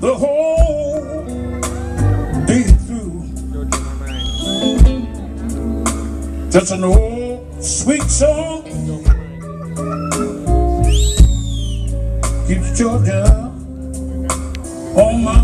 the whole day through. Just an old sweet song keeps Georgia on my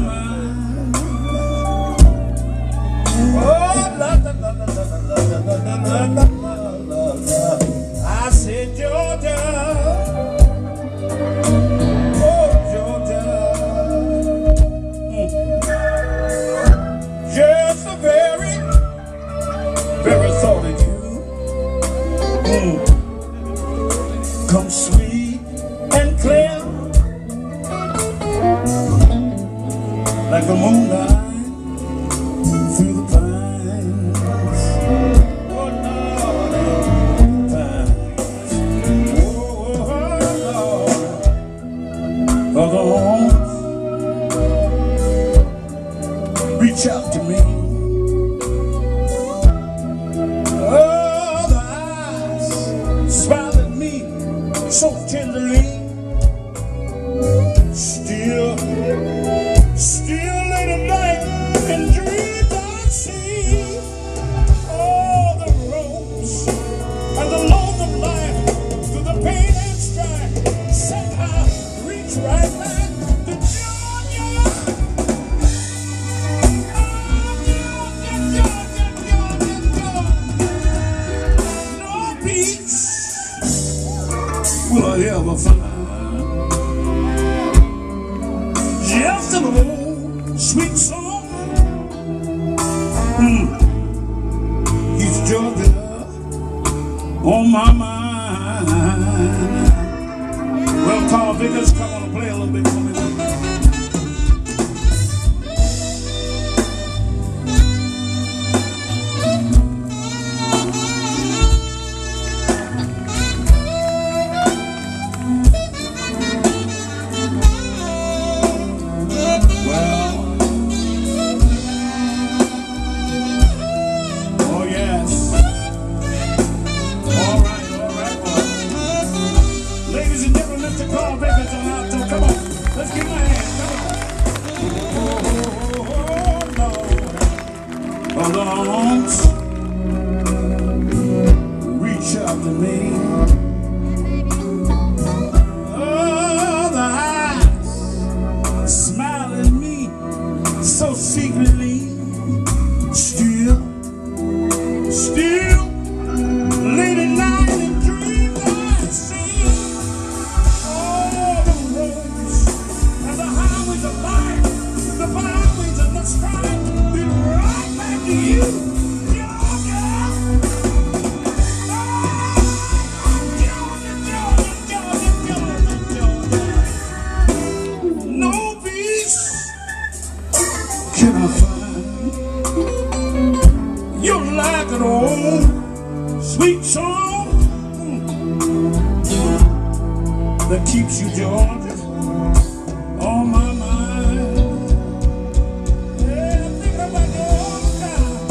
Come sweet and clear like the moonlight through the pines. Pines. Oh, Lord, Lord. Reach out to me. smiling me so tenderly. Just an old sweet song. Mm. He's on my mind. Well, Carl Vickers, of reach out to me. You're like an old sweet song that keeps you, Georgia, on my mind. Yeah, think about oh, oh, the old time.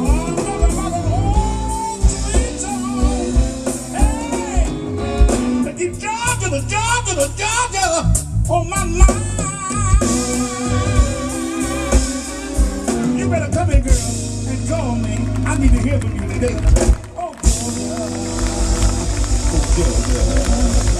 Oh, think about the old sweet song. Hey, that keep Georgia, the Georgia, the Georgia and call me. I need to hear from you today. Oh, Georgia. Oh, Georgia.